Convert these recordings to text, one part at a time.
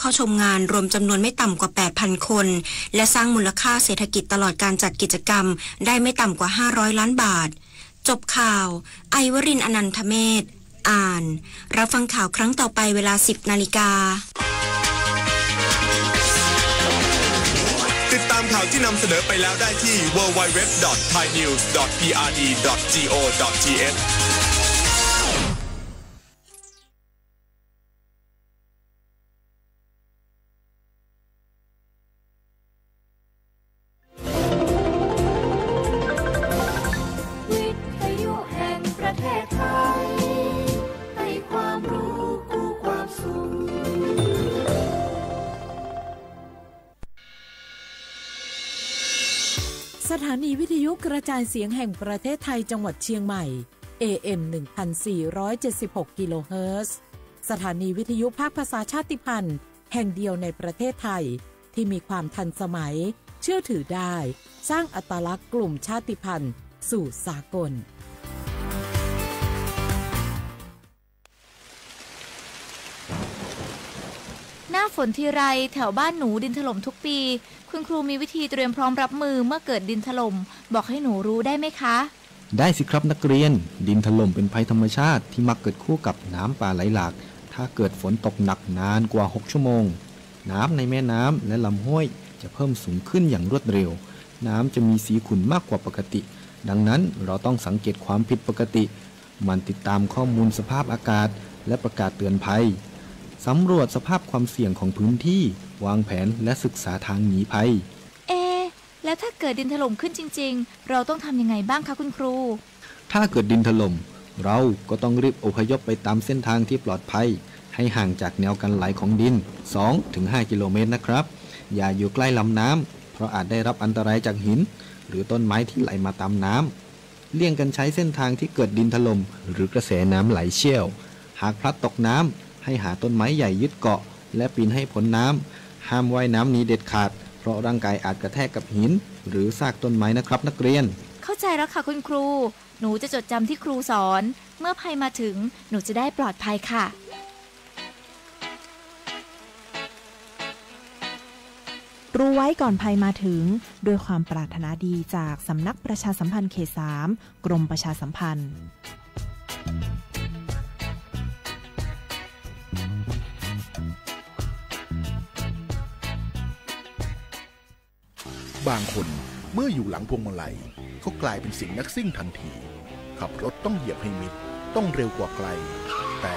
เข้าชมงานรวมจำนวนไม่ต่ำกว่า 8,000 คน และสร้างมูลค่าเศรษฐกิจตลอดการจัดกิจกรรม ได้ไม่ต่ำกว่า 500 ล้านบาท จบข่าว ไอวรินอนันทเมศอ่าน รับฟังข่าวครั้งต่อไปเวลา 10 นาฬิกา ติดตามข่าวที่นำเสนอไปแล้วได้ที่ www.thainews.prd.go.th ระจายเสียงแห่งประเทศไทยจังหวัดเชียงใหม่ AM 1476 กิโลเฮิรตซ์ สถานีวิทยุภาคภาษาชาติพันธุ์ แห่งเดียวในประเทศไทย ที่มีความทันสมัย เชื่อถือได้ สร้างอัตลักษณ์กลุ่มชาติพันธุ์ สู่สากล หน้าฝนทีไรแถวบ้านหนูดินถล่มทุกปี คุณครูมีวิธีเตรียมพร้อมรับมือเมื่อเกิดดินถล่มบอกให้หนูรู้ได้ไหมคะ ได้สิครับนักเรียน ดินถล่มเป็นภัยธรรมชาติที่มักเกิดคู่กับน้ำป่าไหลหลาก ถ้าเกิดฝนตกหนักนานกว่า 6 ชั่วโมง น้ำในแม่น้ำและลำห้วยจะเพิ่มสูงขึ้นอย่างรวดเร็ว น้ำจะมีสีขุ่นมากกว่าปกติ ดังนั้นเราต้องสังเกตความผิดปกติ มันติดตามข้อมูลสภาพอากาศ และประกาศเตือนภัย สำรวจสภาพความเสี่ยงของพื้นที่ วางแผนและศึกษาทางหนีภัย เอะแล้วถ้าเกิดดินถล่มขึ้นจริง ๆ เราต้องทำยังไงบ้างคะคุณครู ถ้าเกิดดินถล่ม เราก็ต้องรีบอพยพไปตามเส้นทางที่ปลอดภัย ให้ห่างจากแนวกันไหลของดิน 2-5 กิโลเมตรนะครับ อย่าอยู่ใกล้ลำน้ำเพราะอาจได้รับอันตรายจากหิน หรือต้นไม้ที่ไหลมาตามน้ำเลี่ยงกันใช้เส้นทางที่เกิดดินถล่มหรือกระแสน้ำไหลเชี่ยว หากพลัดตกน้ำ ให้หาต้นไม้ใหญ่ยึดเกาะ และปีนให้พ้นน้ำห้ามว่ายน้ำหนี้เด็ดขาด เพราะร่างกายอาจกระแทกกับหิน หรือซากต้นไม้นะครับนักเรียน เข้าใจแล้วค่ะคุณครู หนูจะจดจำที่ครูสอน เมื่อภัยมาถึงหนูจะได้ปลอดภัยค่ะรู้ไว้ก่อนภัยมาถึง ด้วยความปรารถนาดีจากสำนักประชาสัมพันธ์เขต3กรมประชาสัมพันธ์ บางคนเมื่ออยู่หลังพวงมาลัยเขากลายเป็นสิ่งนักซิ่งทันที ขับรถต้องเหยียบให้มิด ต้องเร็วกว่าไกล แต่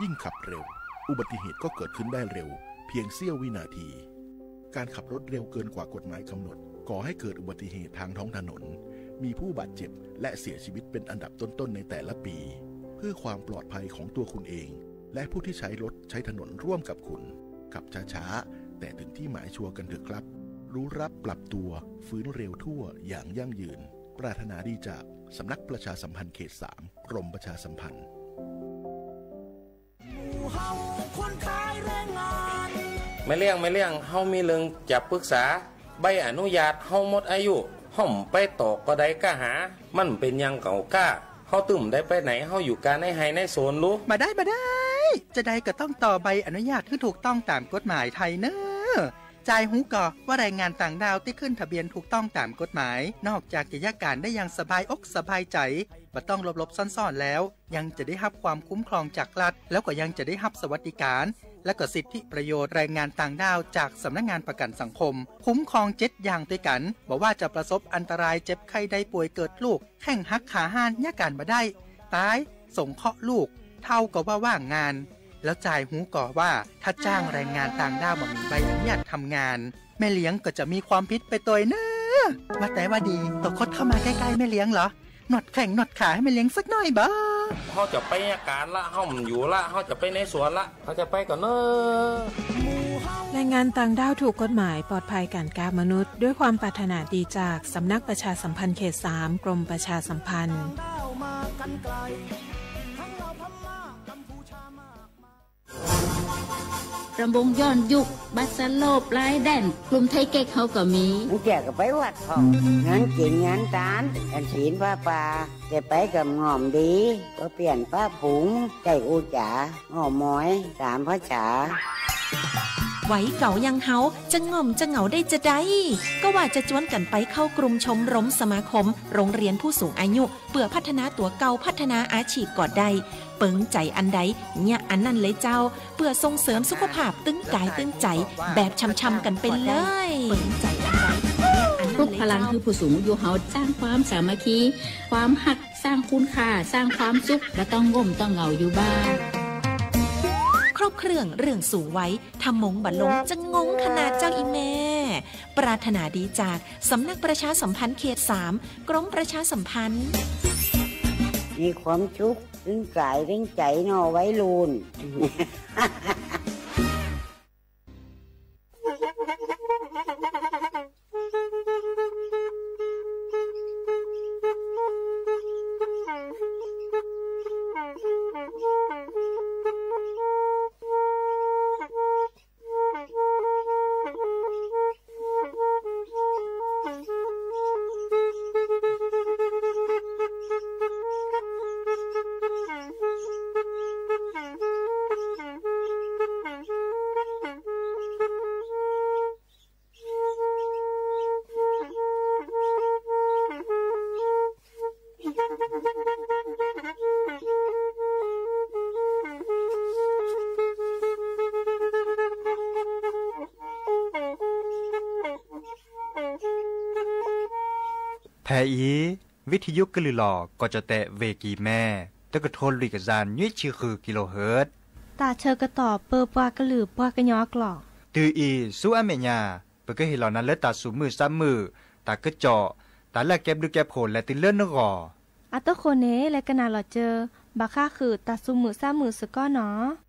ยิ่งขับเร็ว อุบัติเหตุก็เกิดขึ้นได้เร็ว เพียงเสี้ยววินาที การขับรถเร็วเกินกว่ากฎหมายกำหนด ก่อให้เกิดอุบัติเหตุทางท้องถนน มีผู้บาดเจ็บและเสียชีวิตเป็นอันดับต้นๆในแต่ละปี เพื่อความปลอดภัยของตัวคุณเอง และผู้ที่ใช้รถใช้ถนนร่วมกับคุณ ขับช้าๆ แต่ถึงที่หมายชัวร์กันเถอะครับ รู้รับปรับตัวฟื้นเร็วทั่วอย่างยั่งยืน ปรารถนาดีจากสำนักประชาสัมพันธ์เขต3กรมประชาสัมพันธ์ไม่เลี่ยงไม่เลี่ยงเฮามีเรื่องจะปรึกษา ใบอนุญาตเฮาหมดอายุห่อมไปต่อก็ได้ก็หา มันเป็นหยังเก่าก้าเฮาตึมได้ไปไหนเฮาอยู่การในไฮในโซนรู้มาได้มาได้ จะได้ก็ต้องต่อใบอนุญาตที่ถูกต้องตามกฎหมายไทยเนอะ จายหูก่อว่าแรงงานต่างดาวที่ขึ้นทะเบียนถูกต้องตามกฎหมาย นอกจากจะยากการได้อย่างสบายอกสบายใจบ่ต้องหลบๆซ่อนๆแล้ว ยังจะได้รับความคุ้มครองจากรัฐ แล้วก็ยังจะได้รับสวัสดิการ และก็สิทธิประโยชน์แรงงานต่างด้าวจากสำนักงานประกันสังคม คุ้มครองเจ็ดอย่างด้วยกันบอกว่าจะประสบอันตรายเจ็บไข้ได้ป่วยเกิดลูก แข้งหักขาห้านยาการมาได้ ตายส่งเคราะห์ลูก เท่ากับว่าว่างงาน แล้วจ่ายหูก่อว่าถ้าจ้างแรงงานต่างด้าวมามีใบอนุญาตทำงาน แม่เลี้ยงก็จะมีความผิดไปตัวเนอะว่าแต่ว่าดีตกคดเข้ามาใกล้ๆแม่เลี้ยงเหรอหนวดแข่งหนวดขาให้แม่เลี้ยงสักหน่อยบ้าเฮาจะไปอาการละเฮามันอยู่ละเฮาจะไปในสวนละเฮาจะไปก่อนเนอะแรงงานต่างด้าวถูกกฎหมายปลอดภัยการการมนุษย์ ด้วยความปรารถนาดีจากสำนักประชาสัมพันธ์เขต 3 กรมประชาสัมพันธ์ ทรำวงย้อนยุค บัสสโลปลายแดน กลุ่มไทยเก๊กเขาก็มีมึงแจกกับไปวัดพองงานกินงานตานกันศีลผ้าป่าจะไปกับงอมดี ก็เปลี่ยนผ้าผุงใจอูจ๋าหอมม้อยสามพระจ๋า ไหวเก่ายังเฮาจะง่อมจะเหงาได้จะได้ ก็ว่าจะจวนกันไปเข้ากลุ่มชมรมสมาคม โรงเรียนผู้สูงอายุเพื่อพัฒนาตัวเก่าพัฒนาอาชีพก่อได้ เปิงใจอันใดเนี่ยอันนั้นเลยเจ้าเพื่อส่งเสริมสุขภาพตึงกายตึงใจ แบบช้ำๆกันไปเลยเปิงใจอันใดปลุกพลังคือผู้สูงอายุเฮาสร้างความสามัคคี ความหักสร้างคุณค่า สร้างความสุขและต้องง่มต้องเหงาอยู่บ้านค รบเครื่องเรื่องสูงไว้ทำมงบัลลงจะงงขนาดเจ้าอีแม่ ปรารถนาดีจากสำนักประชาสัมพันธ์เขตสามกรมประชาสัมพันธ์ มีความชุกถึงกายถึงใจนอไว้ลูน อีวิทยุกลือหลอก็จะแตะเวกีแม่ตะกะโทนลิกจานยุ้ยชื่อคือกิโลเฮิรตซ์ตาเชอกระต่อเปอปวากระหลือปวากระยอกหลอกตืออีสู้อเมญาเปก็เห็นเหล่านั้นและตาสูมือซ้ำมือตากระเจาะตาแลกแก็บดูแก็บโผลและติเลื่อนนกออัตโตโคเนและกนาหลอเจอบักค่าคือตาซุมือซ้ามือสก้อเนาะ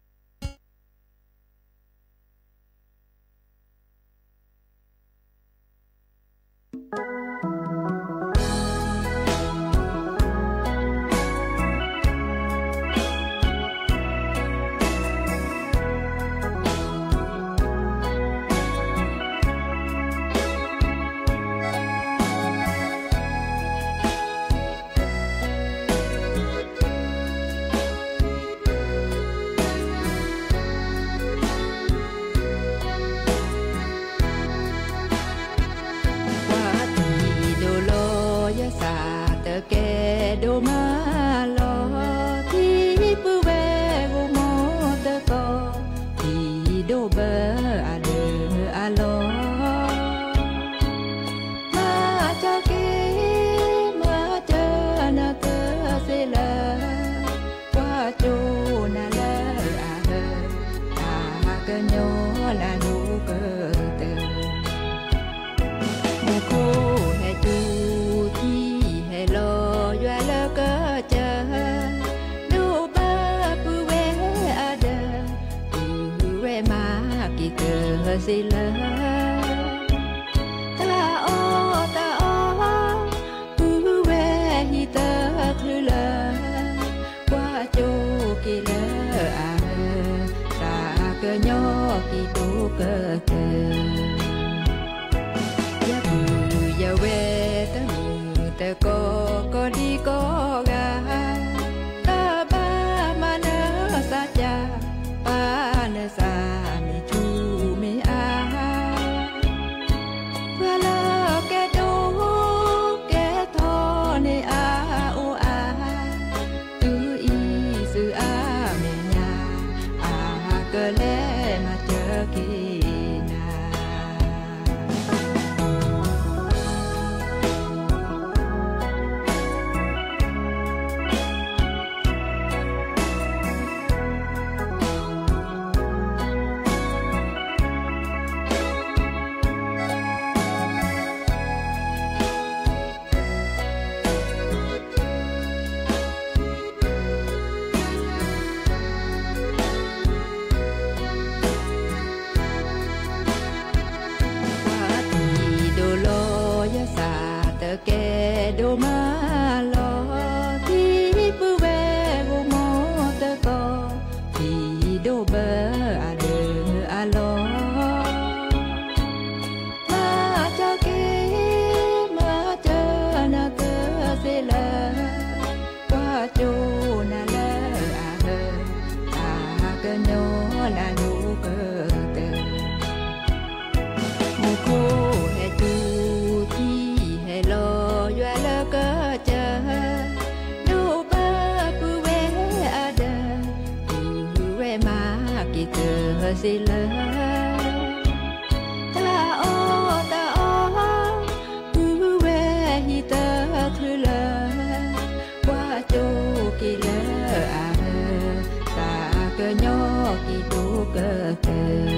Bú cờ.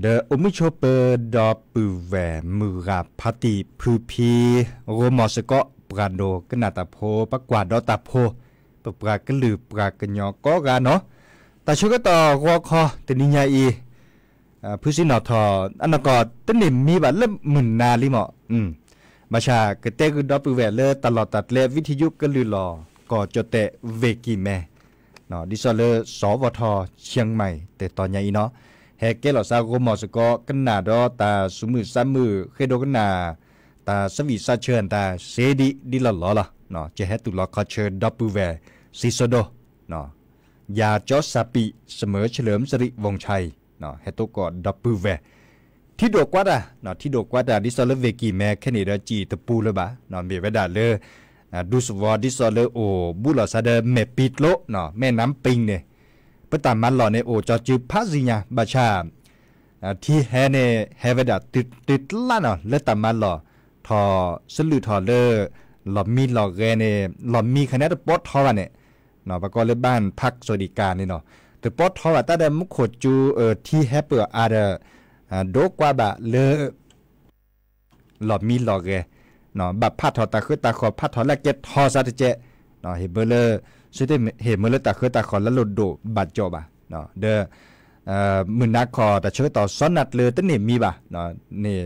เนาะเดออุมิโชเปอร์ดอปูแวมือกับพาติพืพีโรมอสกอปราโดกนาตาโพปกวาดอตาโพปปรากลือปรากะญอก็กาเนาะแตาชก็ต่อรอคอตนิญาอีผู้สินอทออันนก็ตนิมมีบัดเล่มหมื่นนาลิหมออืมมาชากเตกุดอปูแวเลตลอดตัดเลวิทยุกลือรอก็จเตเวกิแมเนาะดิซอเลสวทเชียงใหม่แต่ตอนใหญ่เนาะอซาโกมอสกอกันนาดอตาสุมือซัมมือเนาะ เนาะจะเฮตุลอคอเชิญดับปูแวซิโซโดเนาะยาจอสาปิเสมอเฉลิมสิริวงชัยเนาะเฮตุกอดับปูแวที่โดกวัดอะเนาะที่โดกวัดอะดิซอลเวกีแม่แค่นี้ดจีตะปูเลยบะเนา ปิดโลเนาะแม่น้ำปิงเนี่ยปตามันหล่อในโอจอจือพาสิญาบาชาอ่าที่แฮเนแฮเวดาติดติดละเนาะเลตามมันหล่อทอสลือทอเลอหล่อมีหล่อแกเนหล่อมีคะแนนปอดทอวะเนี่ยเนาะประกอบเลยบ้านพักสวัสดิการนี่เนาะแต่ปอดทอวะตาเดมุขโคจูเออที่แฮเปอร์อาเดอโดกว่าบะเลอหล่อมีหล่อแกเนาะบับพัดทอตาคือตาขอพัดทอและเก็ตทอซาตเจเนาะเฮเบอร์เลอ สุดที่เห็นเมื่อเลตาคือตาคอนแล้วหลุดโดบัดจบอะเนาะเดอเอ่อมือนักคอแต่เชื่อต่อซ้อนนัดเลยตั้งนี่มีบ่ะเนาะนี่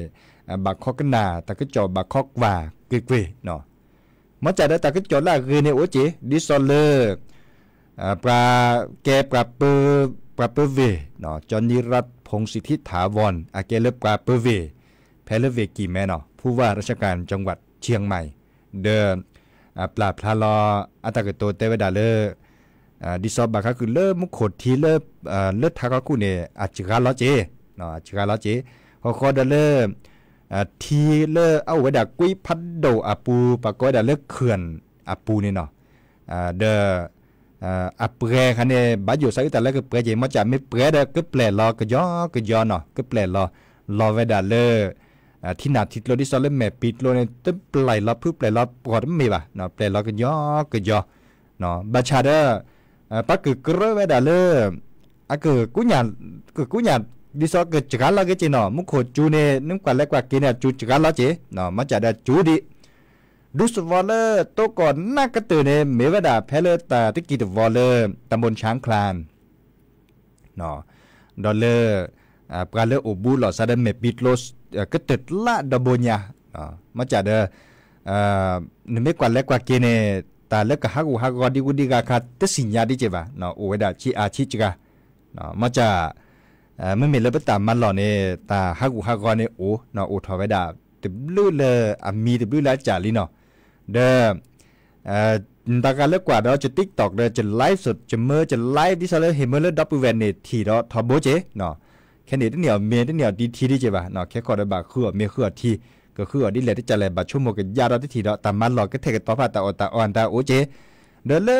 บักคอกนาตะก็จบบักคอกว่าเกยๆเนาะมอจ่าได้ตะก็จบละคือเนี่ยโอเจดิซอลเลอร์ปลาแกปลาเปอปลาเปอเวเนาะจอนิรัตพงศิทธิถาวรอาเกเลปลาเปอเวแพลเวกีแม่เนาะผู้ว่าราชการจังหวัดเชียงใหม่ เดิมอ่า ปลาพลาลออัตากโตเตวดาเลออ่าดิซอบบาคาคือเลอมุขดทีเลออ่าเลอทากากูเนอาจิกาลอเจเนาะอาจิกาลอเจฮอคอดาเลออ่าทีเลอเอาไว้ดากุยพัดโดอาปูปากอยดาเลอเขื่อนอาปูนี่เนาะอ่าเดออ่าอัปรคันเนี่ยบาอยู่ไซแต่ละก็เปรเจมาจะไม่เปรเดก็แปลลอกะยอกะยอเนาะก็แปลลอลอเวดาเลออ่ ที่นาทิตโลดิซอลเลแม่ปิดโลเนี่ยตึ๊บไหลลับพึบไหลลับปอดไม่บ่ะเนาะเปลลับก็ยอก็ยอเนาะบาชาเดออ่าปักกึกระเวดาเลอะกึกุญญากึกุญญาดิซอก็จักละก็จิเนาะมุขจูเน่นึงกว่าแลกว่ากินเนี่ยจูจักละเจเนาะมาจะได้จูดิดูสวอลเลอร์โตก่อนนักกระตือเนี่ยเมวดาแพเลตาตะกี้ตวอลเลอร์ตำบลช้างคลานเนาะดอลเลอร์อ่าปลาเลอโอบูหลอซาเดเมปิดโลส ketet la dabonya maca ada neme kwa le kwa kene ta le ka hagu hagu di gudi ga kha te sinya di cheba no weda chi a chi chiga no maca မမေလပတာမလော်နေတာဟာကူဟာကောနေအိုနော်အိုထော်ပဲတာတဘလူလအမီတဘလူလာကြာလီနော်ဒါအဲတကလည်းကွာတော့ချ TikTok တဲ့ချ live ဆိုချမချ live ဒီဆလဲဟေမလဒပူဝဲနေထီတော့ထဘိုးချေနော် ม่เหน็ดเลอามีติบลูละจาลีเนาะเดอเอ่อตาการเลิกกว่าเราจะติ๊กตอกเดอจะไลฟ์สดจะเมื่อจะไลฟ์ดิซาเลเฮมเมอร์ดับเบิลแค่นี้ที่เหนียวเมียที่เหนียวดีทีที่เจ็บะเนาะแค่ขอได้บาคือเมียคือทีก็คือดิเลที่จะเลยบาชั่วโมงกันยาเราที่ทีเนาะต่มันหลอกก็เทกต่อผ่าตาอตาอ่อนตาโอเจเดลเล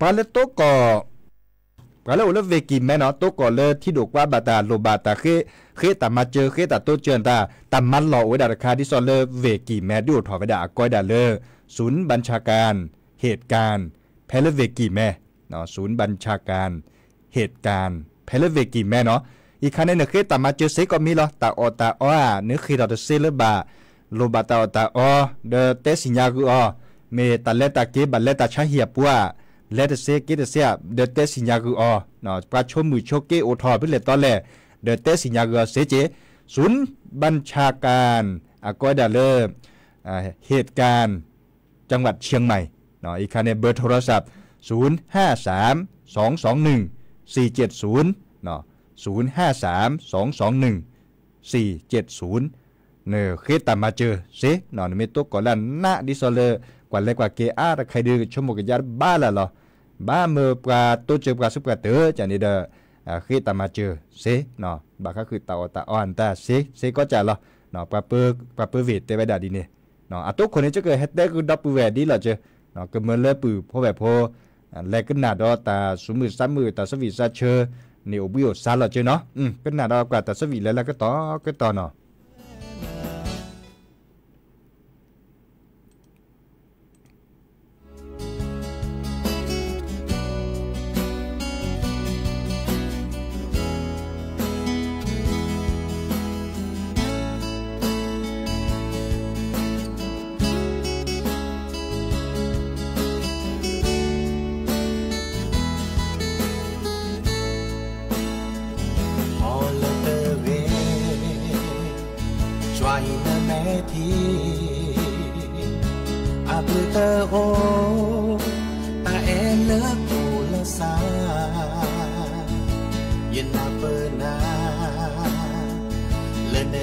ปาเลโตก็ปะแล้วแล้วเวกิแม่เนาะโตก่อเลยที่ดกว่าบาตาโลบาตาเคเคตามาเจอเคตาโตเจอนตาตามันหล่อไว้ดาราคาที่ซอนเลเวกิแม่ดูถอไปดาก้อยดาเลศูนย์บัญชาการเหตุการณ์แพลเวกิแม่เนาะศูนย์บัญชาการเหตุการณ์แพลเวกิแม่เนาะ อีกคันนึงเคตามาเจอเซก็มีหรอตาออตาอ้อเนื้อคือเราจะเซเลบาโลบาตาออตาอ้อเดเตสิญญากูอ้อเมตาเลตาเกบัลเลตาชาเหียปัวเลตเซกิตเสียเดเตสิญญากูอ้อเนาะปราชมมือโชเกโอทอไปเลยตอนแรกเดเตสิญญากูเซเจศูนย์บัญชาการอากอยดาเลเหตุการณ์จังหวัดเชียงใหม่เนาะอีกคันในเบอร์โทรศัพท์ 053 221 470เนาะ 053 221 470เนอเคตามาเจอเซเนาะมีตัวก่อนละนะดิซอเลกว่าเล็กกว่าเกอาใครดือชมกยาบ้าละเหรอบ้าเมื่อปลาตัวเจอปลาสุกกระเตอจันนี่เด้อเคตามาเจอเซเนาะบาก็คือตาตาอ่อนตาเซเซก็จะเหรอนาะปลาเปอร์ปลาเปอร์เวทเตไปดาดีเนี่ยเนาะอะตัวคนนี้จะเกิดเฮดได้คือดับเบิลแวดดีเหรอเจอเนาะก็เหมือนเลยปือพราะแบบพอแลกขึ้นหนาดอตาสมือซ้ำมือตาสวีซาเชอ นี่โอบิโอซาละเจอเนาะอืมขึ้น หน้าดอกว่าตาสวีแล้วแล้วก็ต่อก็ต่อเนาะ o ta e lỡ tu la sa yen na pe na le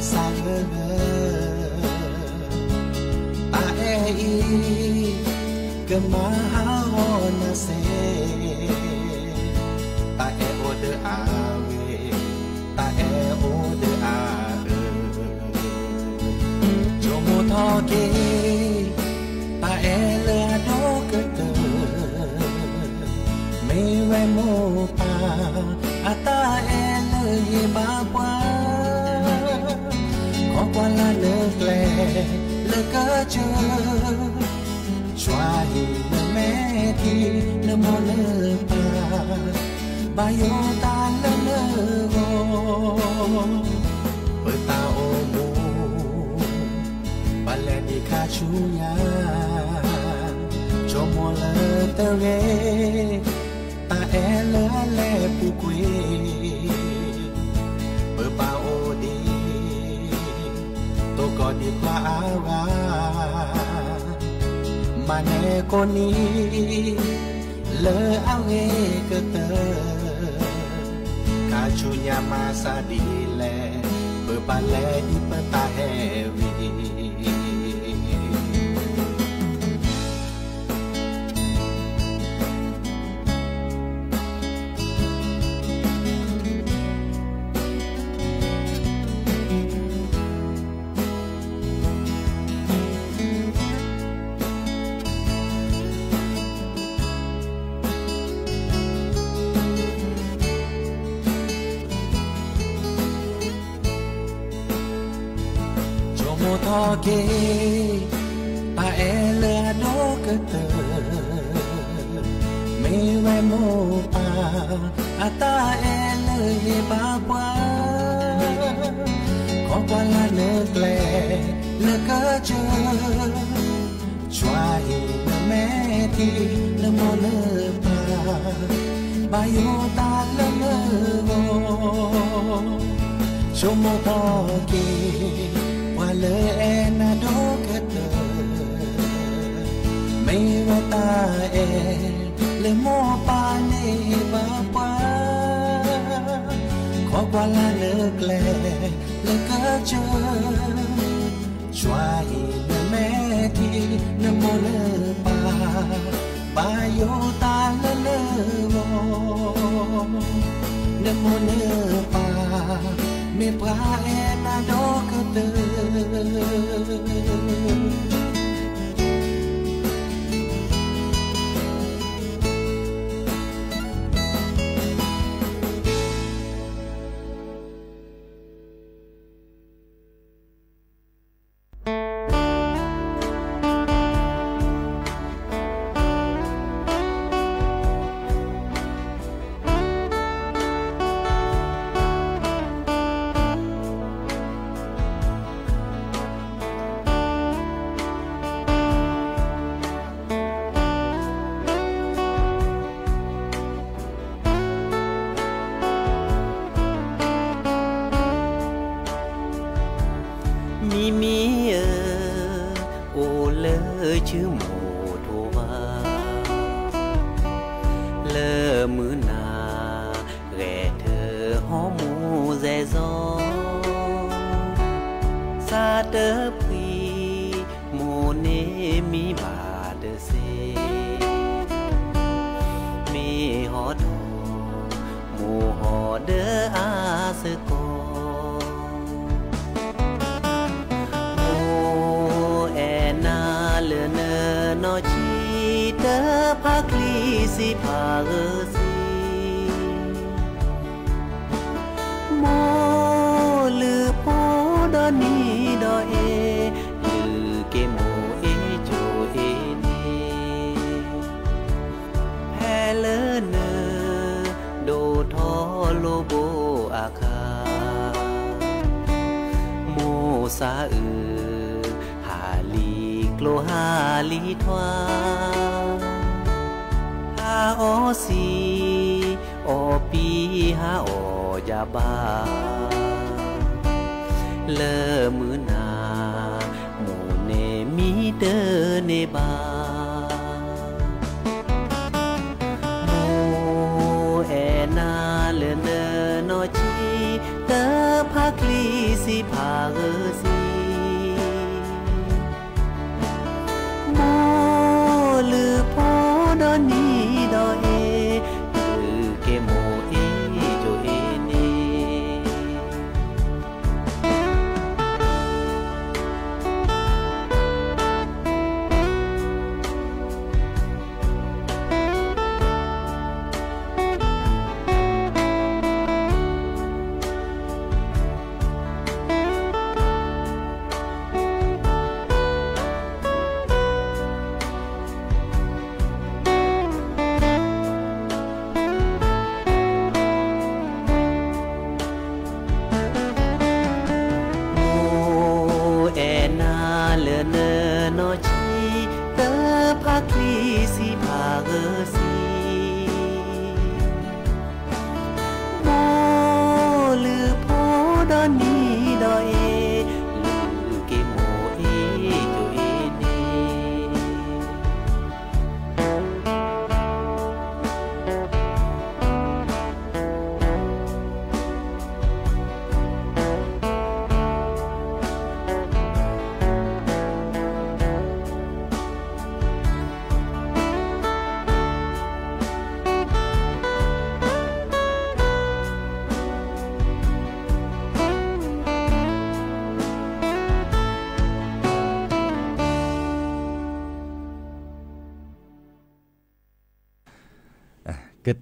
pane sangre a e que mahona se ta e o de ave ta e o de ave yo mo toque ta e le do que te me ve mo pa lệ lỡ cỡ chưa? Choai na mẹ khi na mô lỡ bà Bà yêu ta lỡ lỡ gồ. Bởi ta ô mô Bà lẽ đi khá chú nhà. Cho mô lỡ tơ ghê. ก็ดีกว่าว่ามาแน่คนนี้เลอเอาเฮก็เตอกาชุญามาซาดีแลเปิดบาแลดีเปิดตาแฮวี toque pa ele do que te me ve mo pa ata ele he ba pa ko pa la ne tle le ka che chua hi me ti le mo le pa ba yo ta le le go chomo toque le na do ke te me wa ta e le mo pa ne ba pa kho qua la le gle le ka che chua hi le me ti na mo le pa ba yo ta le le wo na mo le pa me pra e na do เล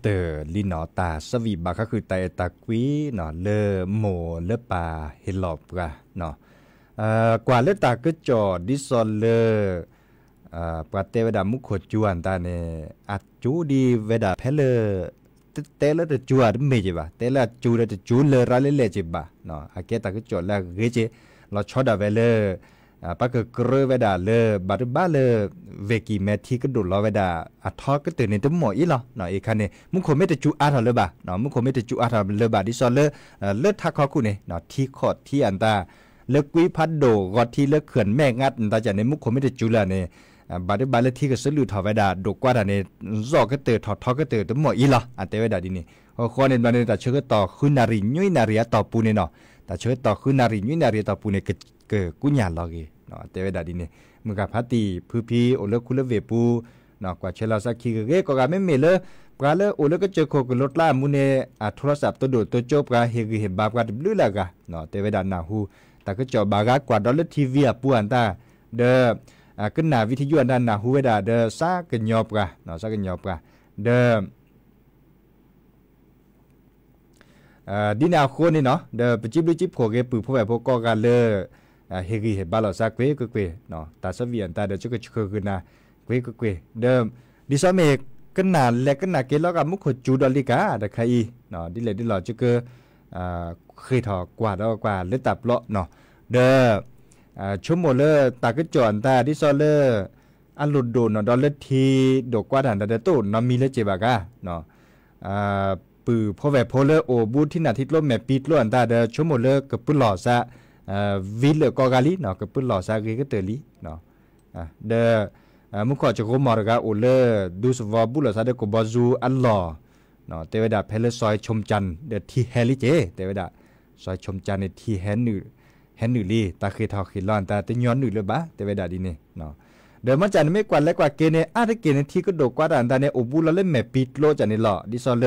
เตอลีนอตาสวีบาก็คือไตตะกวีเนาะเลอโมเลปาเฮลอบกะเนาะเอ่อกว่าเลตาก็จอดิซอลเล่ปะเตเวดามุขจวนตาเนอัจูดีเวดาเพเลเตเลตจวดเมจิบาเตเลจูเลตจูเลราเลเลจิบาเนาะอาเกตาก็จอลละเกจิเราชอดาเวเล ปากกรเวดาเลบาดบ้าเลเวกีเมทีก็ดุลอเวดาอัทอก็ตื่นในตัวหมออีหรอเนาะอีคันเนี่ยมุขไม่แต่จูอาทอเลบาเนาะมุขไม่แต่จูอาทอเลบาดิซอเลเลทักขอกูเนี่ยเนาะที่ขอดที่อันตาเลกุยพัดโดกอที่เลเขื่อนแม่งัดตาจากในมุขไม่แต่จูละเนี่ยบาดบ้าเลที่ก็สลือทอเวดาดกว่าดาเนี่ยซอก็เตอทอทอก็เตอตัวหมออีหรออันเตเวดาดินี่ขอเนี่ยบาเนี่ยแต่เชื่อต่อขึ้นนารียุยนารีต่อปูเนี่ ကကုညာလောကေနော်တေဝဒဒီနေမကဖာတီဖူဖီအိုလကုလဝေပူနော်ကွာချေလာစခိကေကောကမေမေလပကလအိုလကချေခိုကလောတလာမူနေအထရစပ်တဒိုတိုချောပကဟေဂီဟေဘာပကတဘလူလာကနော်တေဝဒနာဟူတကချောဘာကကွာဒေါ်လတီဗီအပူအန်တာဒေကနာဝိထယနာနာဟူဝဒဒေစာကညောပကနော်စာကညောပကဒေအာဒီနာခိုနေနော်ဒေပချစ်ပချစ်ခိုကေပူဖေဖေကောကလေ เฮกเฮบาลูลากเวดานาฮูแต่ก็จอบาลลาร์ทีวีปูอันตาเดออ่าขึ้นหน้าวิทยุอันนั้นนาฮูเวดาเดอซากันาเนาะซากับกเดออ่าดินาโคนี่เนาเดอปจิบลิจิบโคเกปือพ่อแบบพวกก็กันเลอ่าเกีเฮบาลอซาเกเกเกเนาะตาสวีอันตาเดอจุกจุกคือนาเกเกเกเดอดิซอเมกกันนาและกันนาเกลกับมุขจูดอลิกาดะใครเนาะดิเลดิลอจุกอ่าเคยถอกว่าดอกว่าเลตับเลาะเนาะเดออ่าชั่วโมเลตากจอนตาดิซอเลอันหลุดโดนเนาะดอลเลทีดอกกว่าดันดะโตเนาะมีเลเจบากาเนาะอ่าปือพ่อแวพอเลโอบูที่นาทิตลมแม่ปีดล้วนตาเดชั่วโมเลกับปุหล่อซะ วิลกอกาลีเนาะกับปุหล่อซะเกก็เตลีเนาะเดอมุขอจะโกมอรกาโอเลดูสวาบุลซาเดกบาซูอัลลอเนาะเตวดาเพลซอยชมจันเดทีเฮลิเจเตวดาซอยชมจันในทีแฮนนือแฮนนือลีตาเคทอคิลอนตาตะย้อนหนือเลยบะเตวดาดีนี่เนาะเดิมมันจันไม่กว่าและกว่าเกเนอาตะเกเนที่ก็โดกว่าดันตาเนโอบุลเล่แมปิดโลจันนี่หล่อดิซอเล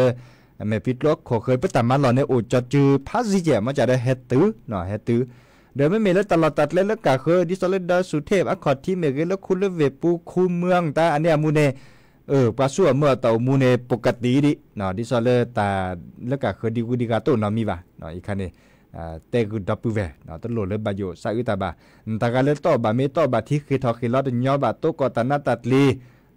แม่ปิดโลขอเคยไปตามมาหล่อในโอจอจือพาซิเจมันจะได้เฮตือเนาะเฮตือ เดิมไม่มีแล้วตลอดตัดเล่นแล้วกะเคยดิซอเลดาสุเทพอคอดที่เมกแล้วคุณเลเวปูคูเมืองตาอันเนี้ยมูเนเออปลาสั่วเมื่อเต่ามูเนปกติดิเนาะดิซอเลตาแล้วกะเคยดิกูดิกาโตเนาะมีบ่ะเนาะอีกคันนี้อ่าเตกุดับปูเวเนาะตโลเลบาโยซาอุตาบาตากาเลตอบาเมตอบาที่คือทอคิลอดญอบาโตกอตานาตัดลี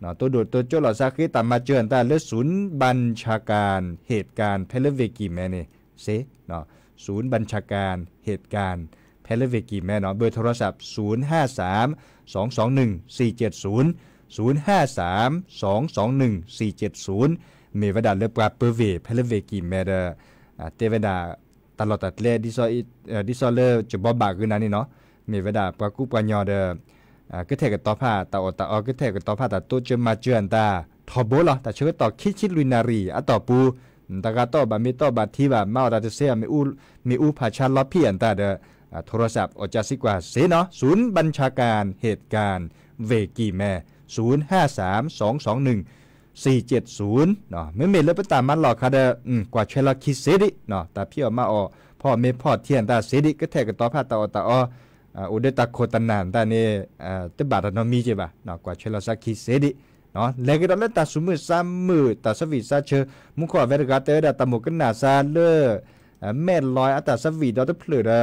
เนาะตัวโดดตัวโจหลอซาคิตามมาเจอนตาเลศูนย์บัญชาการเหตุการณ์เพลเวกิแมเนเซเนาะศูนย์บัญชาการเหตุการณ์ เพลเวกิแมเนาะเบอร์โทรศัพท์ 053 221 470 053 221 470 เมวดาเลปราเปเวเพลเวกิแม่เดเตเวดาตลอดตัดเลดิซอดิซอเลจะบอบากคือนั้นนี่เนาะเมวดาปรากุปัญญาเดก็เทกต่อผ้าตาอตาอก็เทกต่อผ้าตาตัวเจมาเจือนตาทอโบลอแต่เชื่อต่อคิดชิดลุยนารีอะต่อปูตากาต่อบามิต่อบาทีบาเมาอตาเซียมีอูมีอูผาชาลอพี่อันตาเดอ โทรศัพท์อจาสิกว่าเสเนาะศูนย์บัญชาการเหตุการณ์เวกีแม่ 053 221 470เนาะไม่เมเลยไปตามมันหลอกค่ะเด้ออืมกว่าเชลคิเซดิเนาะแต่พี่ออกมาออพ่อเมพ่อเทียนตาเสดิก็แทกต่อผ้าตาอตาอออ่าอุเดตาโคตันนานตาเนี่อ่าตบาดนมีเจบะเนาะกว่าเชลสักคิเซดิเนาะเลกดอลตาสมือซามมือตาสวิซาเชอมุขอเวรกาเตอร์ดาตามุกันนาซาเลอแม่ลอยอัตาสวีดอตเพลเดอ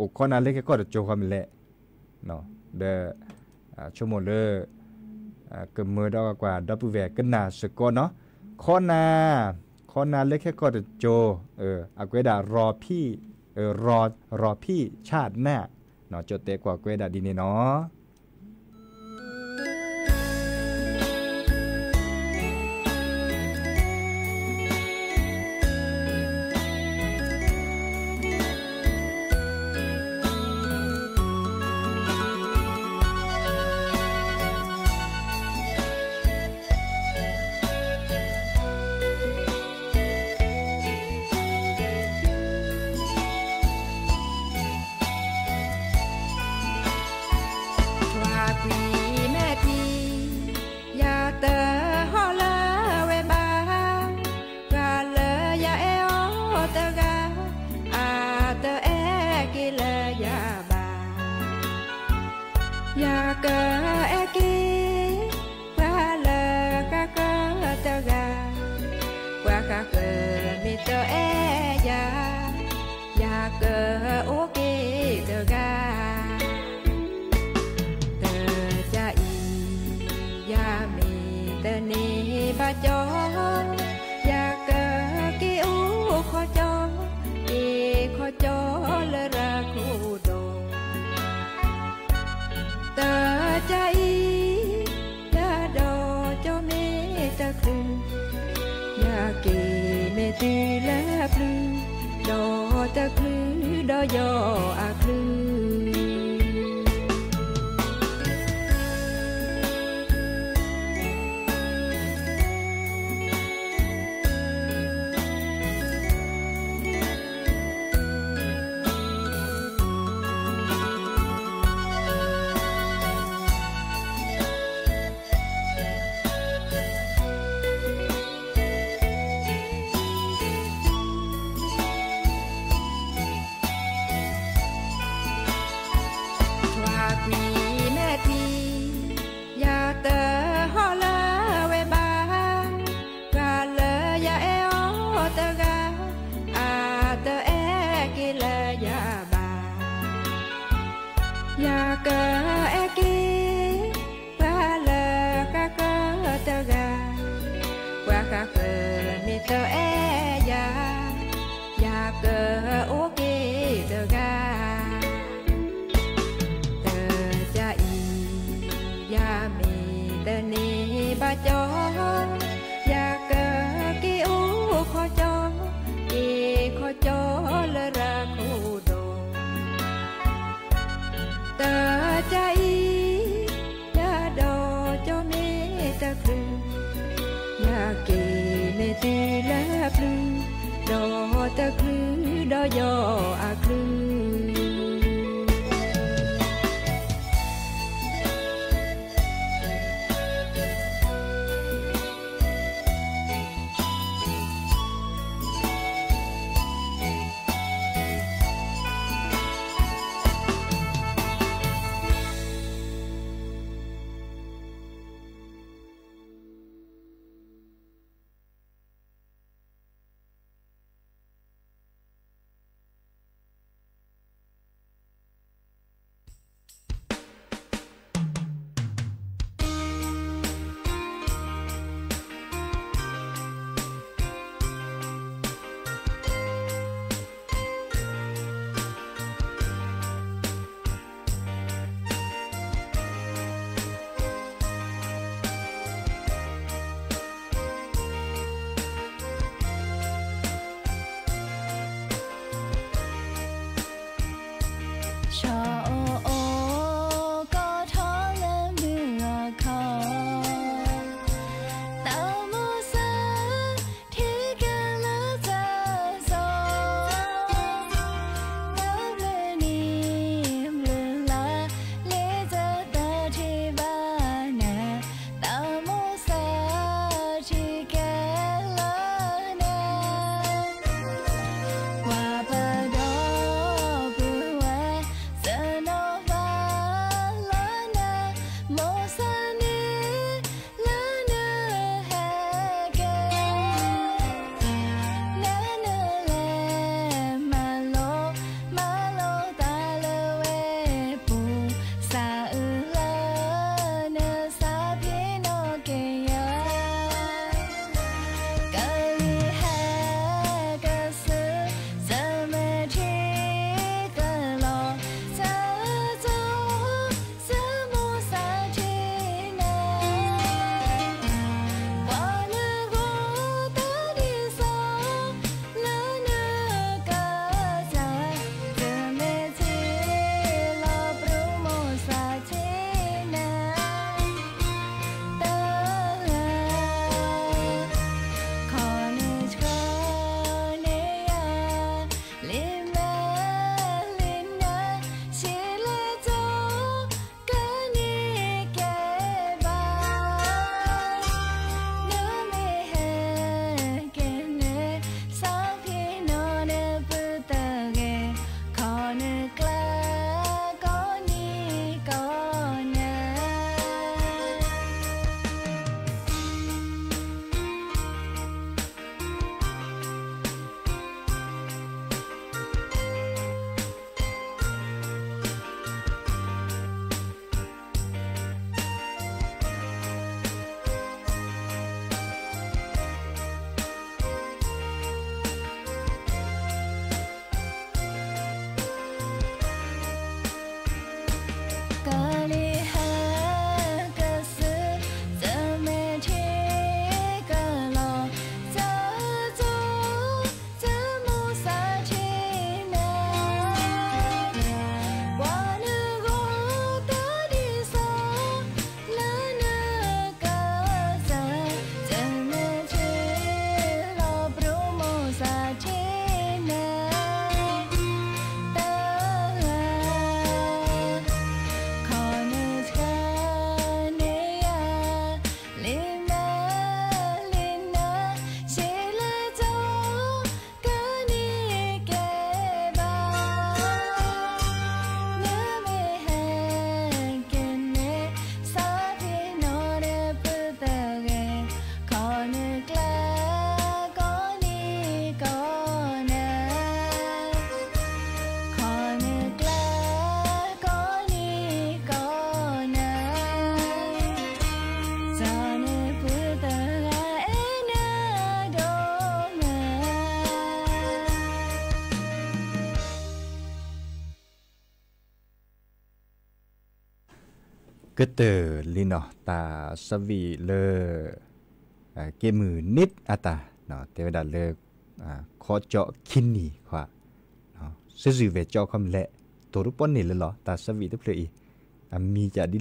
แปลกนอะเลตาสวีเลแม่ลอยอัตาเนาะแต่สวีแม่ลอยอัตาอันมีเลข้อนาข้อนาเล็กแค่ข้อตะโจค่ะโอ้ข้อนาเล็กแค่ข้อตะโจค่ะมันแหละเนาะเดอชั่วโมงเลเกิดมือดอกกว่าดับเบิลแวกกันนาสกอเนาะข้อนาข้อนาเล็กแค่ก็จะโจเอออากเวดารอพี่เออรอรอพี่ชาติหน้าเนาะจดเตกว่าเกวดาดีเนาะ มิเตเอยาอย่ ก็เตอลิเนาะตาสวีเลออ่าเกมือนิดอาตาเนาะเทวดาเลิกอ่าขอเจาะคินนี่ขวาเนาะซื่อๆเวเจาะคำแหละตัวรูปปนนี่เลยเหรอตาสวีตะเพลอีอะมีจะดิ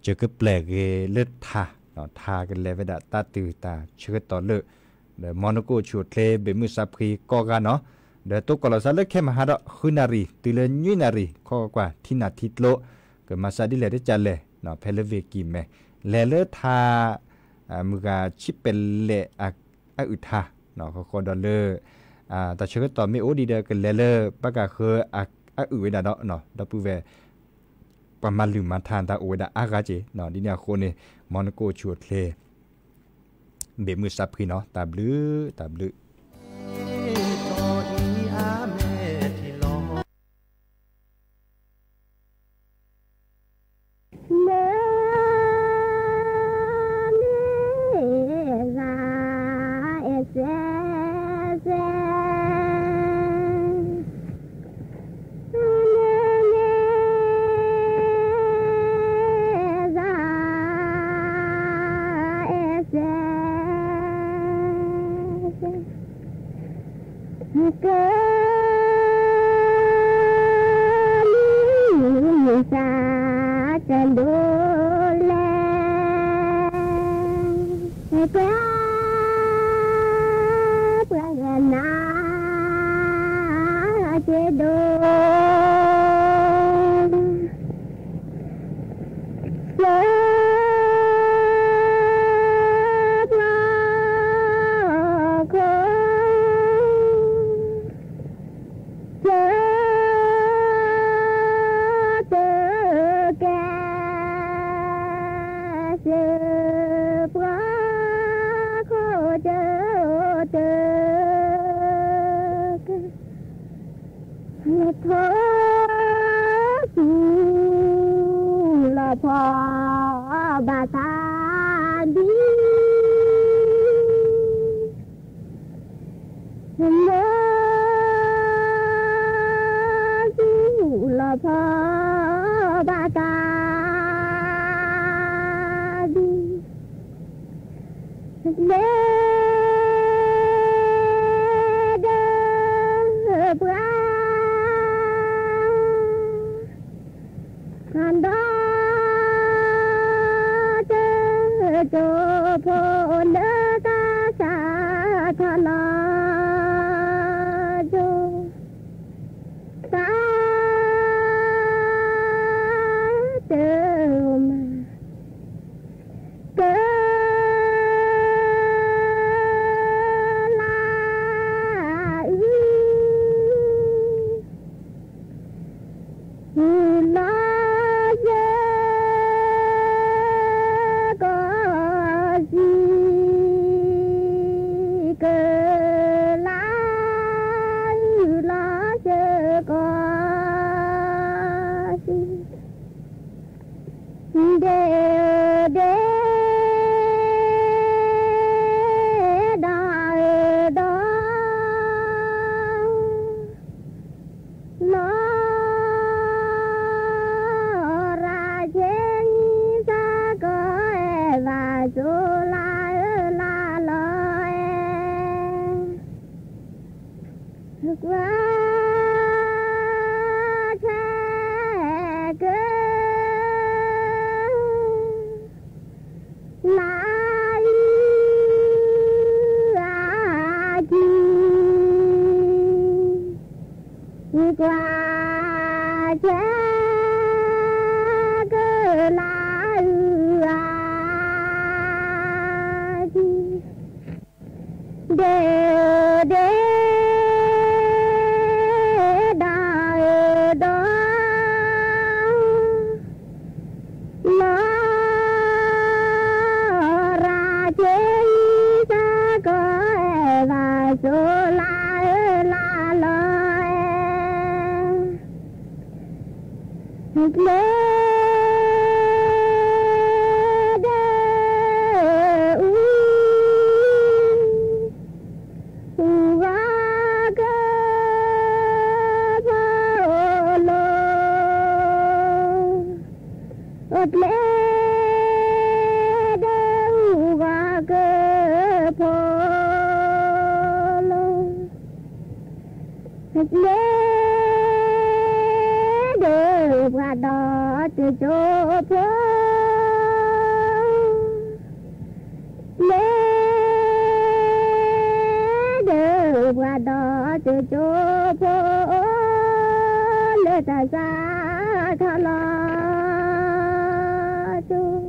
เลยจะเลยซื่อๆเวเจาะขวาเนาะซื่อๆเจาะเจาะคำเลยเนาะอ่ะดิเลยดิเราเด้อจิบิจิโผดับปุเวมุกาพัตติกอกะเลออ่าแฮตัวดูตัวจบกะแฮกันหน้าดออ่าดิสอเลปักญออากวเนาะ เจอก็แปลกเลือดทาเนาะทากันเลยเวดาตาตือตาเชื่อต่อเลเดมอนโกชูเทเบมือสับพรีก็กันเนาะเดตุกลอซาเลแค่มาหาดคุนารีตุเลยุนารีข้อกว่าที่นาทิตโลก็มาซาดิเลได้จันเลยเนาะเพลเวกิเมแลเลทามือกาชิเป็นเลอะอะอุทาเนาะเขาคนดอลเลอร์อ่าแต่เชื่อต่อไม่โอดีเดกันเลเลปากาเคออะอะอุเวดาเนาะเนาะดับปูเว ပမလူမထန်တာဝေဒအာဂါချေနော်ဒီနေ့ခိုးနေမွန်ကိုချူထလေဘေမှုစပ်ခိနော် w w từ chỗ phố lê tài xa tha lo chú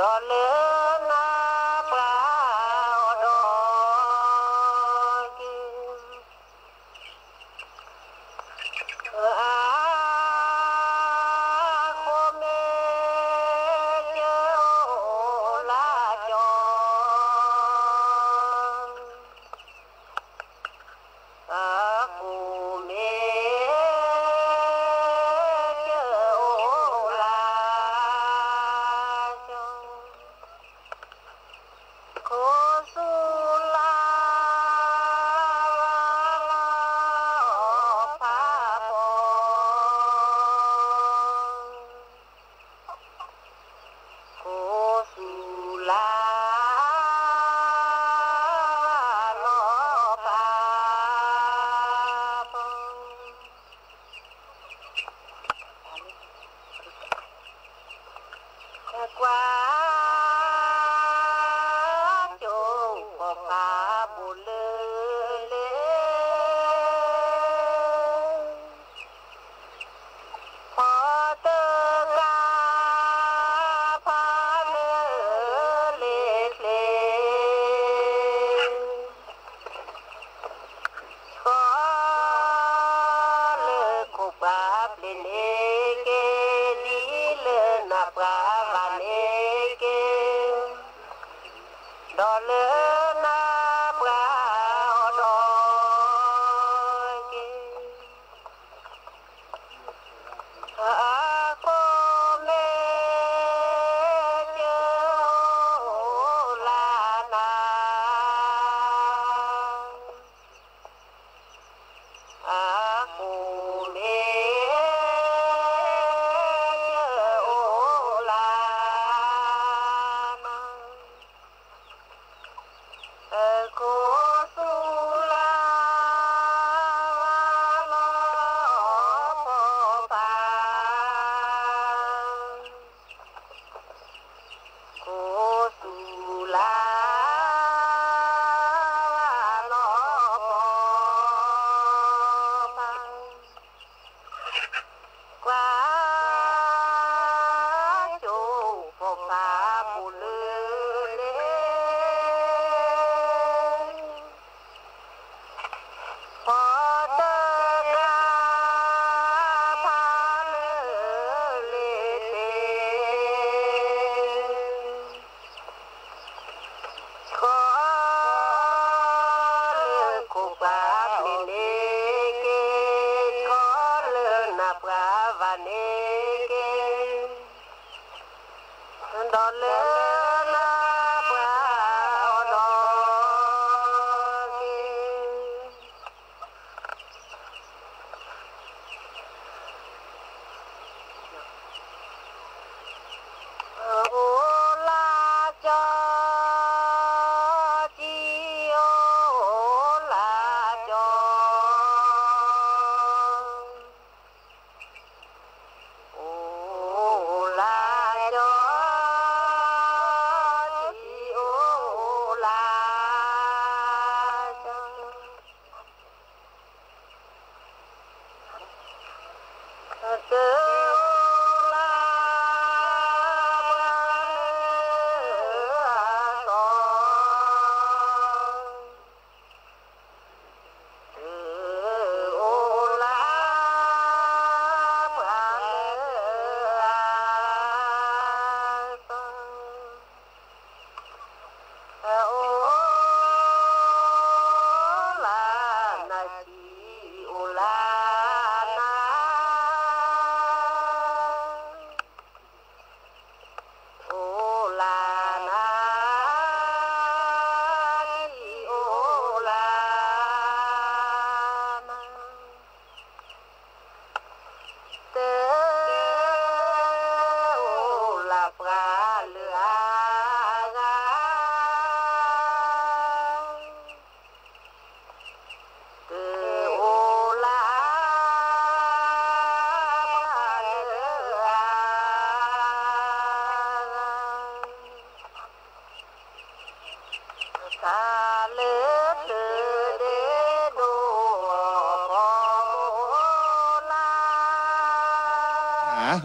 dale.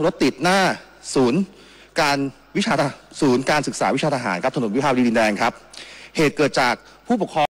รถติดหน้าศูนย์การวิชาศูนย์การศึกษาวิชาทหารครับถนนวิภาวดีดินแดงครับ เหตุเกิดจากผู้ปกครอง